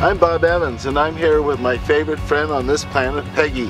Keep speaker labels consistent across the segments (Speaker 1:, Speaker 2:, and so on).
Speaker 1: I'm Bob Evans and I'm here with my favorite friend on this planet, Peggy.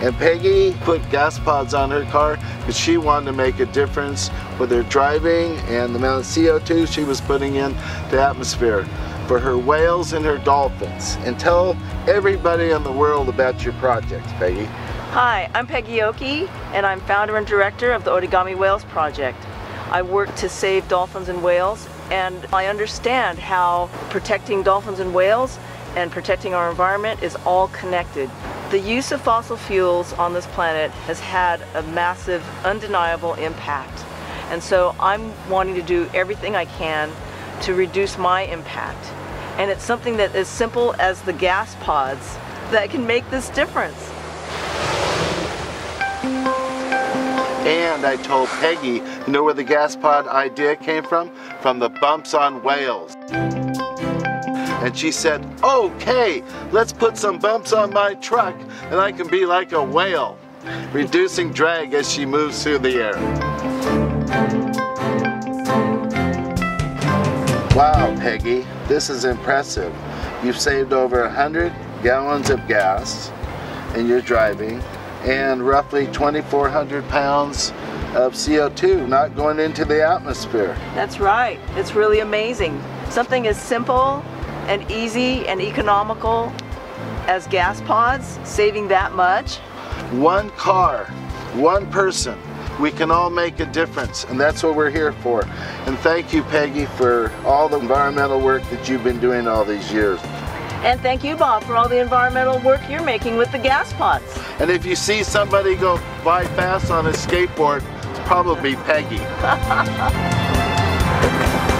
Speaker 1: And Peggy put GasPods on her car because she wanted to make a difference with her driving and the amount of CO2 she was putting in the atmosphere for her whales and her dolphins. And tell everybody in the world about your project, Peggy.
Speaker 2: Hi, I'm Peggy Oki and I'm founder and director of the Origami Whales Project. I work to save dolphins and whales and I understand how protecting dolphins and whales and protecting our environment is all connected. The use of fossil fuels on this planet has had a massive, undeniable impact. And so I'm wanting to do everything I can to reduce my impact. And it's something that is as simple as the GasPods that can make this difference.
Speaker 1: And I told Peggy, you know where the GasPod idea came from? From the bumps on whales. And she said, okay, let's put some bumps on my truck and I can be like a whale, reducing drag as she moves through the air. Wow, Peggy, this is impressive. You've saved over 100 gallons of gas in your driving and roughly 2,400 pounds of CO2 not going into the atmosphere.
Speaker 2: That's right. It's really amazing. Something as simple and easy and economical as GasPods, saving that much.
Speaker 1: One car, one person, we can all make a difference and that's what we're here for. And thank you Peggy for all the environmental work that you've been doing all these years.
Speaker 2: And thank you, Bob, for all the environmental work you're making with the GasPods.
Speaker 1: And if you see somebody go by fast on a skateboard, it's probably Peggy.